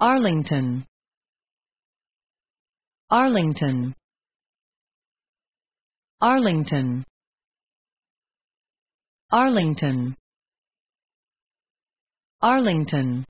Arlington. Arlington. Arlington. Arlington. Arlington.